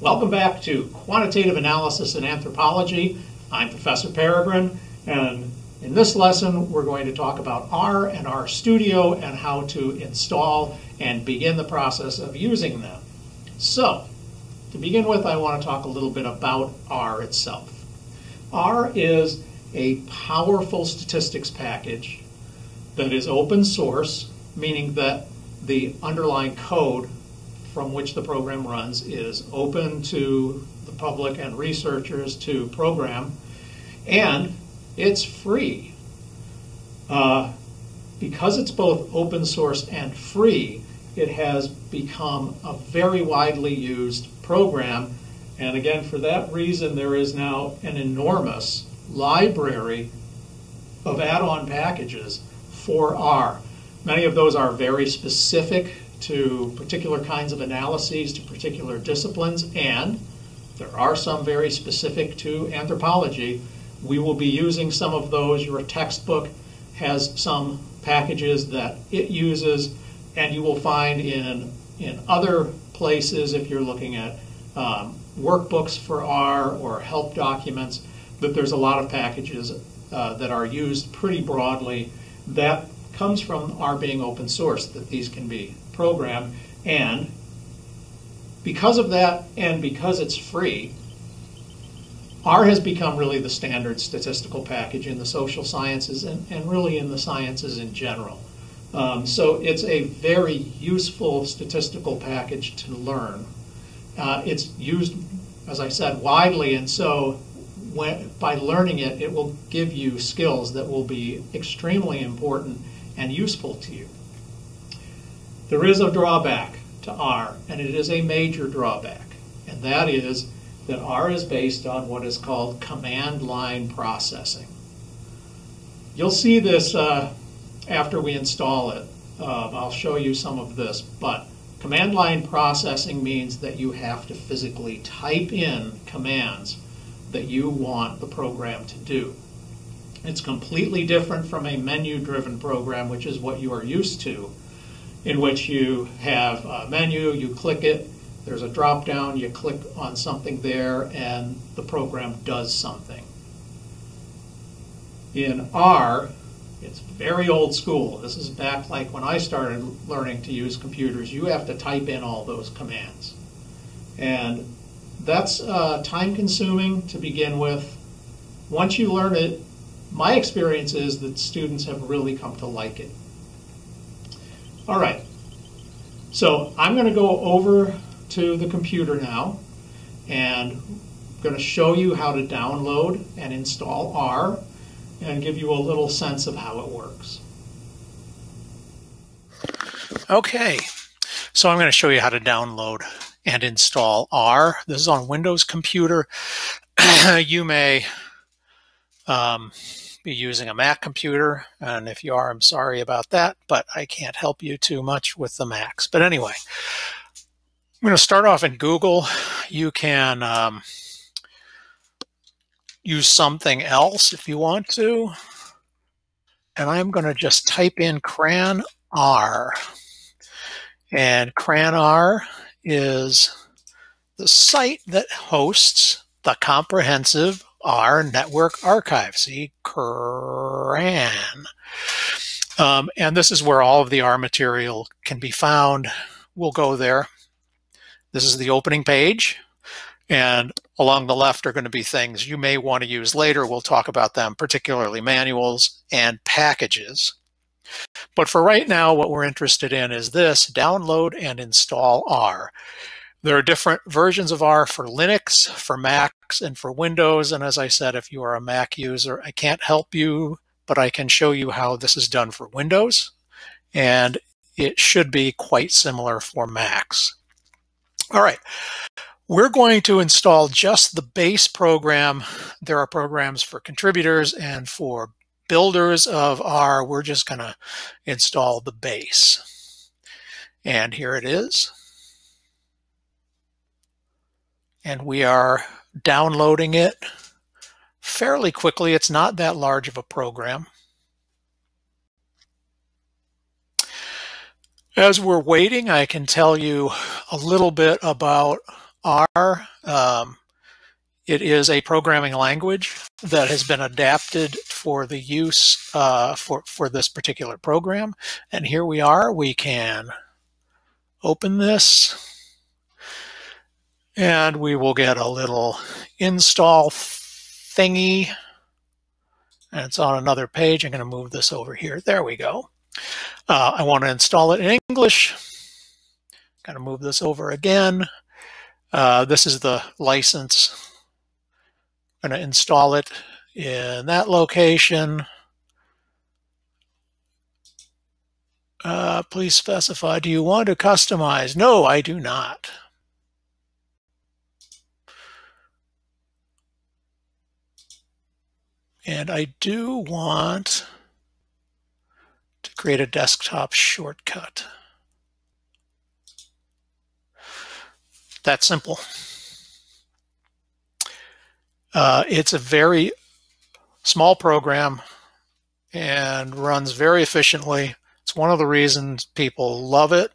Welcome back to Quantitative Analysis in Anthropology. I'm Professor Peregrine, and in this lesson we're going to talk about R and R Studio and how to install and begin the process of using them. So, to begin with, I want to talk a little bit about R itself. R is a powerful statistics package that is open source, meaning that the underlying code from which the program runs is open to the public and researchers to program, and it's free. Uh, because it's both open source and free, it has become a very widely used program. And again, for that reason, there is now an enormous library of add on packages for R. Many of those are very specific to particular kinds of analyses, to particular disciplines, and there are some very specific to anthropology. We will be using some of those. Your textbook has some packages that it uses, and you will find in, in other places, if you're looking at um, workbooks for R or help documents, that there's a lot of packages uh, that are used pretty broadly. That comes from R being open source, that these can be program. And because of that, and because it's free, R has become really the standard statistical package in the social sciences and, and really in the sciences in general. Um, so it's a very useful statistical package to learn. Uh, it's used, as I said, widely, and so when, by learning it, it will give you skills that will be extremely important and useful to you. There is a drawback to R, and it is a major drawback, and that is that R is based on what is called command line processing. You'll see this uh, after we install it. Uh, I'll show you some of this, but command line processing means that you have to physically type in commands that you want the program to do. It's completely different from a menu driven program, which is what you are used to, in which you have a menu, you click it, there's a drop down, you click on something there, and the program does something. In R, it's very old school. This is back like when I started learning to use computers. You have to type in all those commands. And that's uh, time consuming to begin with. Once you learn it, my experience is that students have really come to like it. All right. So I'm going to go over to the computer now and I'm going to show you how to download and install R and give you a little sense of how it works. Okay, so I'm going to show you how to download and install R. This is on Windows computer. you may um, be using a Mac computer. And if you are, I'm sorry about that, but I can't help you too much with the Macs. But anyway, I'm going to start off in Google. You can um, use something else if you want to. And I'm going to just type in CRAN R. And CRAN R is the site that hosts the comprehensive R network archive. See, CRAN. Um, and this is where all of the R material can be found. We'll go there. This is the opening page. And along the left are going to be things you may want to use later. We'll talk about them, particularly manuals and packages. But for right now, what we're interested in is this, download and install R. There are different versions of R for Linux, for Macs, and for Windows. And as I said, if you are a Mac user, I can't help you, but I can show you how this is done for Windows. And it should be quite similar for Macs. All right. We're going to install just the base program. There are programs for contributors and for builders of R. We're just going to install the base. And here it is and we are downloading it fairly quickly. It's not that large of a program. As we're waiting, I can tell you a little bit about R. Um, it is a programming language that has been adapted for the use uh, for, for this particular program. And here we are. We can open this and we will get a little install thingy. And it's on another page. I'm going to move this over here. There we go. Uh, I want to install it in English. Kind of move this over again. Uh, this is the license. I'm going to install it in that location. Uh, please specify, do you want to customize? No, I do not. And I do want to create a desktop shortcut. That simple. Uh, it's a very small program and runs very efficiently. It's one of the reasons people love it.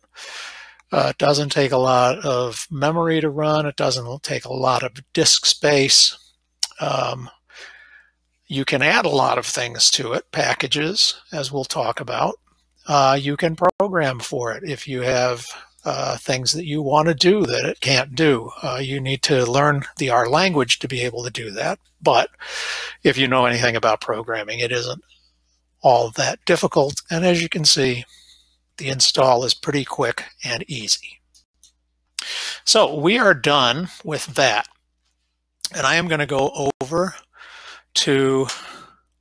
Uh, it doesn't take a lot of memory to run. It doesn't take a lot of disk space. Um, you can add a lot of things to it, packages, as we'll talk about. Uh, you can program for it if you have uh, things that you want to do that it can't do. Uh, you need to learn the R language to be able to do that. But if you know anything about programming, it isn't all that difficult. And as you can see, the install is pretty quick and easy. So we are done with that. And I am going to go over to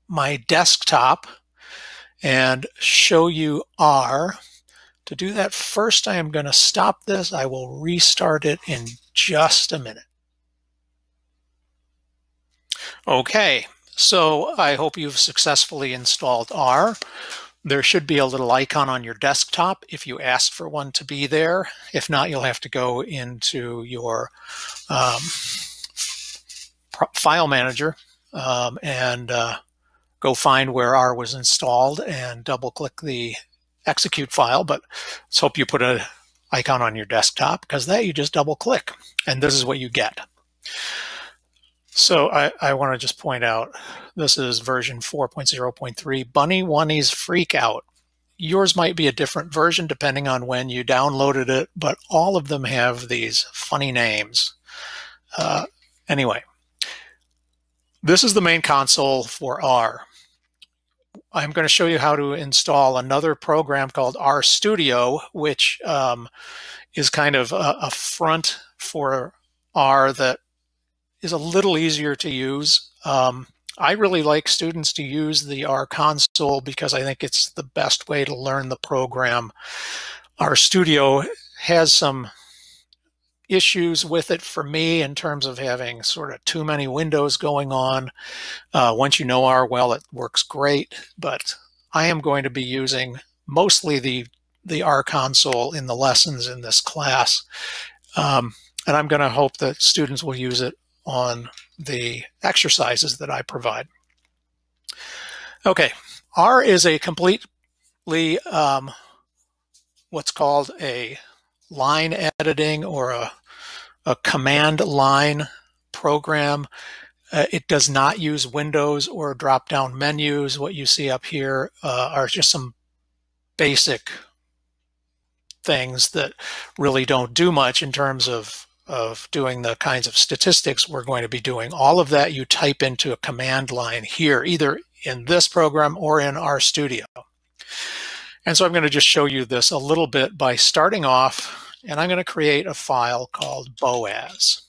my desktop and show you R. To do that first, I am going to stop this. I will restart it in just a minute. Okay, so I hope you've successfully installed R. There should be a little icon on your desktop if you ask for one to be there. If not, you'll have to go into your um, file manager um, and uh, go find where R was installed and double click the execute file. But let's hope you put a icon on your desktop because that you just double click and this is what you get. So I, I want to just point out this is version 4.0.3 Bunny Wunnies Freak Out. Yours might be a different version depending on when you downloaded it, but all of them have these funny names. Uh, anyway, this is the main console for R. I'm going to show you how to install another program called RStudio, which um, is kind of a, a, front for R that is a little easier to use. Um, I really like students to use the R console because I think it's the best way to learn the program. RStudio has some issues with it for me in terms of having sort of too many windows going on. Uh, once you know R well, it works great, but I am going to be using mostly the, the R console in the lessons in this class. Um, and I'm going to hope that students will use it on the exercises that I provide. Okay, R is a completely um, what's called a line editing or a, a command line program. Uh, it does not use windows or drop down menus. What you see up here uh, are just some basic things that really don't do much in terms of, of doing the kinds of statistics we're going to be doing. All of that you type into a command line here, either in this program or in RStudio. And so I'm going to just show you this a little bit by starting off, and I'm going to create a file called Boas.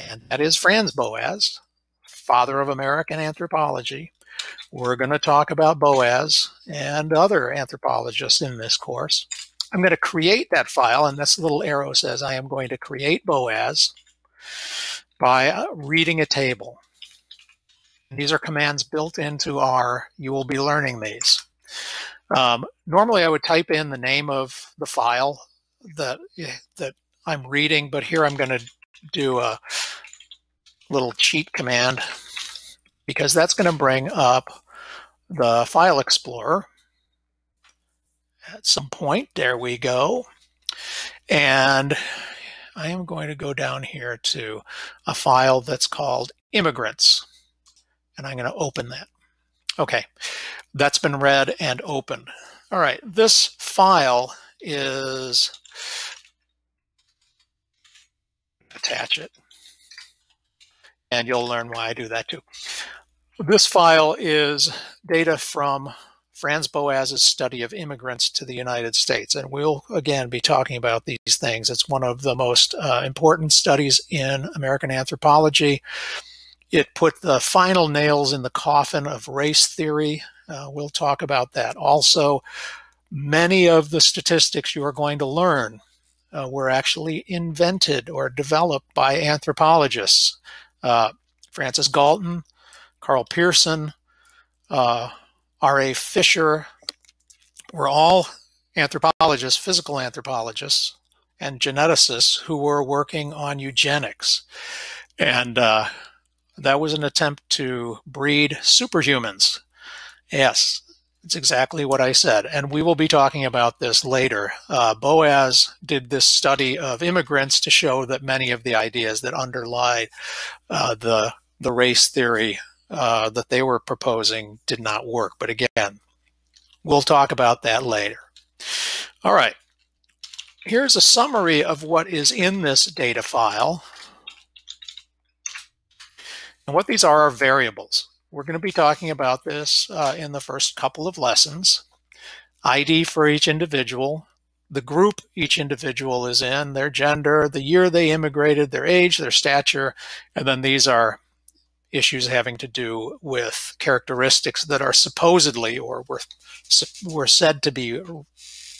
And that is Franz Boas, father of American anthropology. We're going to talk about Boas and other anthropologists in this course. I'm going to create that file, and this little arrow says I am going to create Boas by uh, reading a table. These are commands built into R. You will be learning these. Um, normally, I would type in the name of the file that that I'm reading, but here I'm going to do a little cheat command because that's going to bring up the File Explorer at some point. There we go. And I am going to go down here to a file that's called immigrants, and I'm going to open that. Okay, that's been read and opened. All right, this file is, attach it, and you'll learn why I do that too. This file is data from Franz Boas's study of immigrants to the United States. And we'll again be talking about these things. It's one of the most uh, important studies in American anthropology. It put the final nails in the coffin of race theory. Uh, we'll talk about that. Also, many of the statistics you are going to learn uh, were actually invented or developed by anthropologists. Uh, Francis Galton, Karl Pearson, uh, R.A. Fisher were all anthropologists, physical anthropologists, and geneticists who were working on eugenics. And uh, that was an attempt to breed superhumans. Yes, it's exactly what I said. And we will be talking about this later. Uh, Boas did this study of immigrants to show that many of the ideas that underlie uh, the, the race theory uh, that they were proposing did not work. But again, we'll talk about that later. All right. Here's a summary of what is in this data file. And what these are are variables. We're going to be talking about this uh, in the first couple of lessons. ID for each individual, the group each individual is in, their gender, the year they immigrated, their age, their stature, and then these are issues having to do with characteristics that are supposedly or were, were said to be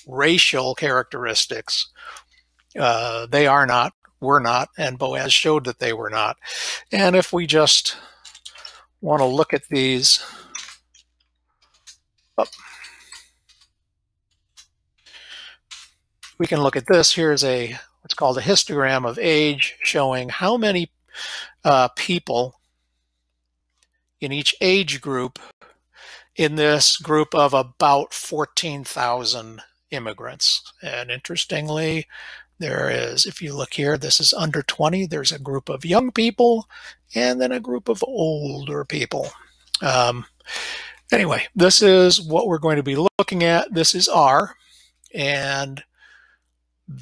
racial characteristics. Uh, they are not, were not, and Boas showed that they were not. And if we just want to look at these, oh, we can look at this. Here's a what's called a histogram of age showing how many uh, people in each age group in this group of about 14,000 immigrants. And interestingly, there is, if you look here, this is under 20. There's a group of young people and then a group of older people. Um, anyway, this is what we're going to be looking at. This is R, and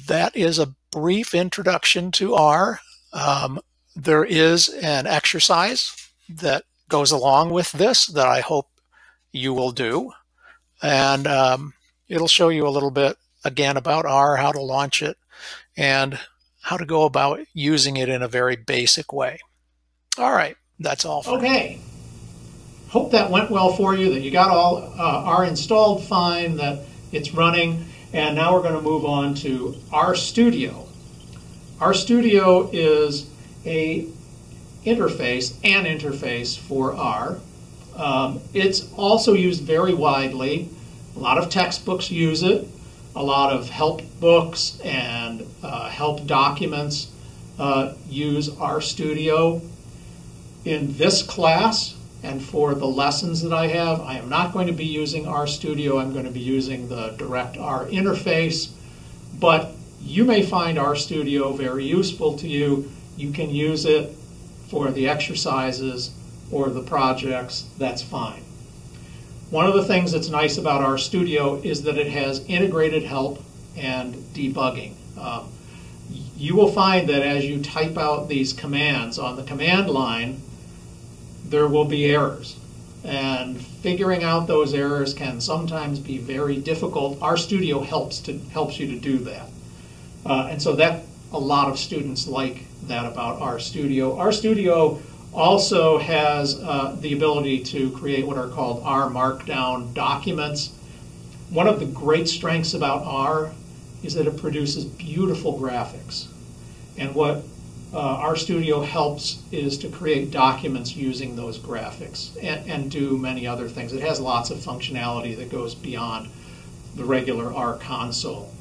that is a brief introduction to R. Um, there is an exercise that goes along with this that I hope you will do. And um, it'll show you a little bit again about R, how to launch it, and how to go about using it in a very basic way. All right, that's all. okay. Hope that went well for you, that you got all uh, R installed fine, that it's running. And now we're going to move on to RStudio. R Studio is a interface, an interface for R. Um, it's also used very widely. A lot of textbooks use it. A lot of help books and uh, help documents uh, use RStudio. In this class and for the lessons that I have, I am not going to be using RStudio. I'm going to be using the DirectR interface. But you may find RStudio very useful to you. You can use it for the exercises or the projects, that's fine. One of the things that's nice about RStudio is that it has integrated help and debugging. Um, you will find that as you type out these commands on the command line, there will be errors. And figuring out those errors can sometimes be very difficult. RStudio helps to helps you to do that. Uh, and so that a lot of students like that about RStudio. Our RStudio also has uh, the ability to create what are called R Markdown documents. One of the great strengths about R is that it produces beautiful graphics. And what uh, RStudio helps is to create documents using those graphics and, and do many other things. It has lots of functionality that goes beyond the regular R console.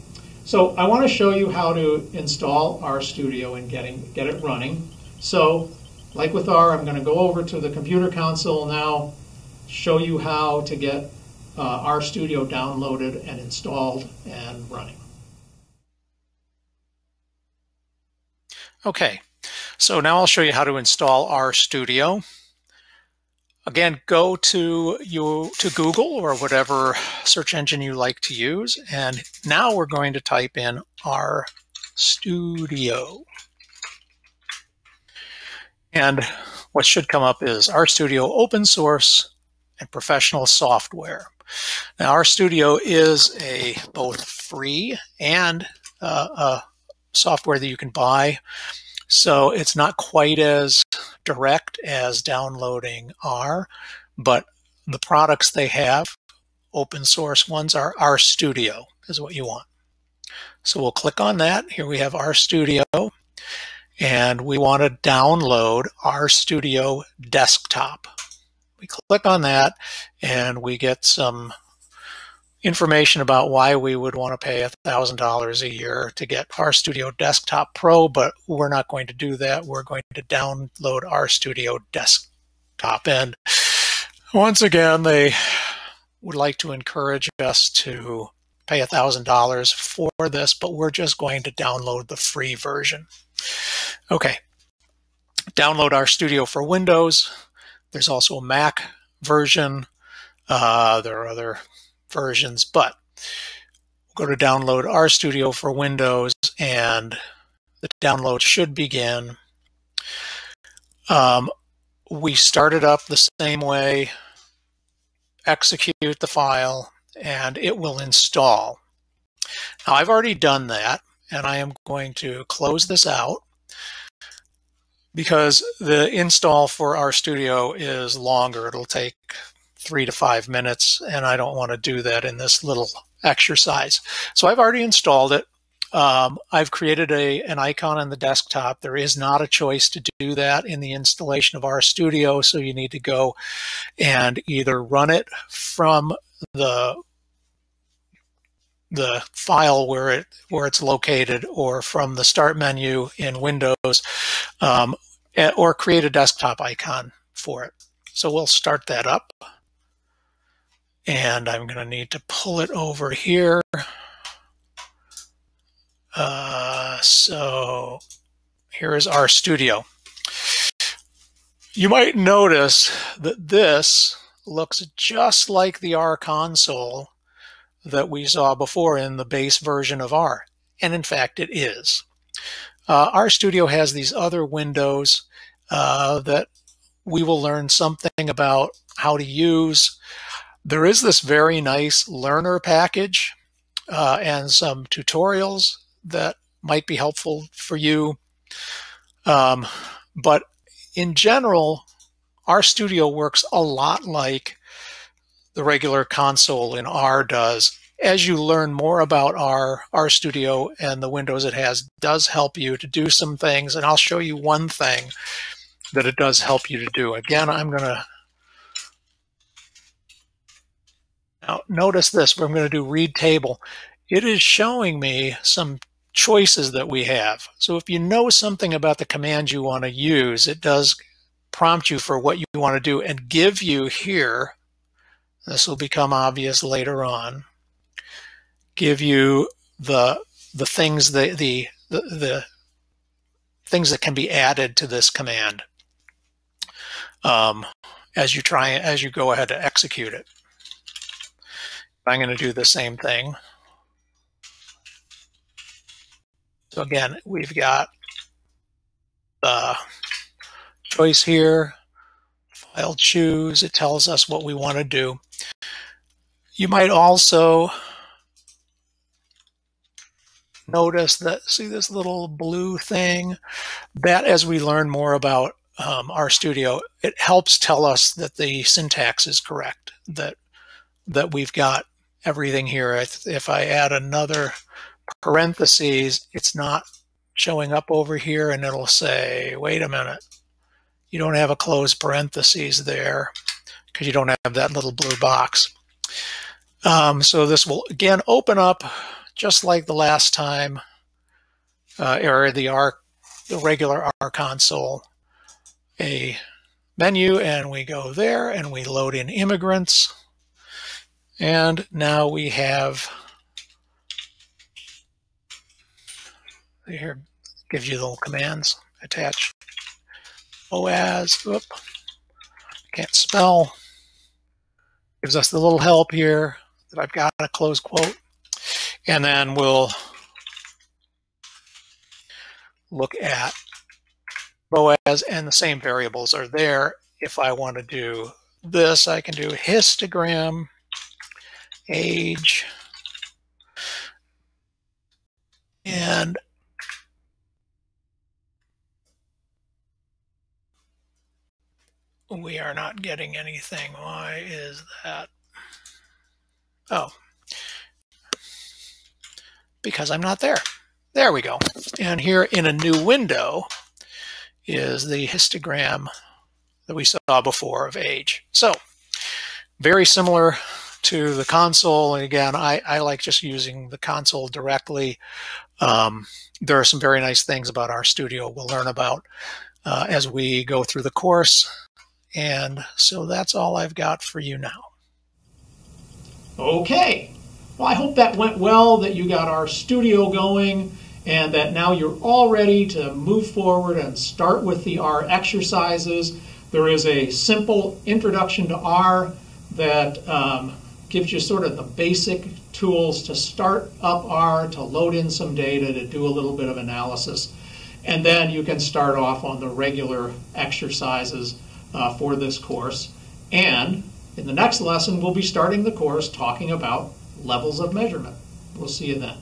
So I want to show you how to install RStudio and getting, get it running. So like with R, I'm going to go over to the computer console now, show you how to get uh, RStudio downloaded and installed and running. Okay, so now I'll show you how to install RStudio. Again, go to you to Google or whatever search engine you like to use, and now we're going to type in RStudio. And what should come up is RStudio open source and professional software. Now, RStudio is a both free and uh, software that you can buy. So it's not quite as direct as downloading R, but the products they have, open source ones, are RStudio is what you want. So we'll click on that. Here we have RStudio, and we want to download RStudio Desktop. We click on that, and we get some information about why we would want to pay $1,000 a year to get RStudio Desktop Pro, but we're not going to do that. We're going to download RStudio Desktop. And once again, they would like to encourage us to pay $1,000 for this, but we're just going to download the free version. Okay, download RStudio for Windows. There's also a Mac version. Uh, there are other versions, but go to download RStudio for Windows and the download should begin. Um, we start it up the same way, execute the file, and it will install. Now I've already done that, and I am going to close this out because the install for RStudio is longer. It'll take three to five minutes, and I don't want to do that in this little exercise. So I've already installed it. Um, I've created a, an icon on the desktop. There is not a choice to do that in the installation of RStudio, so you need to go and either run it from the the file where it where it's located or from the start menu in Windows um, or create a desktop icon for it. So we'll start that up. And I'm going to need to pull it over here. Uh, so here is RStudio. You might notice that this looks just like the R console that we saw before in the base version of R. And in fact, it is. Uh, RStudio has these other windows uh, that we will learn something about how to use. There is this very nice learner package uh, and some tutorials that might be helpful for you. Um, but in general, RStudio works a lot like the regular console in R does. As you learn more about R, RStudio and the windows it has does help you to do some things. And I'll show you one thing that it does help you to do. Again, I'm going to now notice this. I'm going to do read table. It is showing me some choices that we have. So if you know something about the command you want to use, it does prompt you for what you want to do and give you here this will become obvious later on. Give you the the things the the the, the things that can be added to this command um, as you try as you go ahead to execute it. I'm going to do the same thing. So again, we've got the choice here, file choose. It tells us what we want to do. You might also notice that, see this little blue thing? That as we learn more about um, studio, it helps tell us that the syntax is correct, that, that we've got everything here. If I add another parentheses, it's not showing up over here and it'll say, wait a minute, you don't have a closed parentheses there because you don't have that little blue box. Um, so this will again open up just like the last time, uh, or the R, the regular R console, a menu, and we go there and we load in immigrants, and now we have here gives you the little commands. Attach OAS. Oop. Can't spell. Gives us the little help here that I've got a close quote. And then we'll look at Boas and the same variables are there. If I want to do this, I can do histogram, age, and we are not getting anything. Why is that? Oh, because I'm not there. There we go. And here in a new window is the histogram that we saw before of age. So very similar to the console. And again, I, I like just using the console directly. Um, there are some very nice things about RStudio we'll learn about uh, as we go through the course. And so that's all I've got for you now. Okay. Well, I hope that went well, that you got RStudio going and that now you're all ready to move forward and start with the R exercises. There is a simple introduction to R that um, gives you sort of the basic tools to start up R, to load in some data, to do a little bit of analysis. And then you can start off on the regular exercises uh, for this course. And in the next lesson, we'll be starting the course talking about levels of measurement. We'll see you then.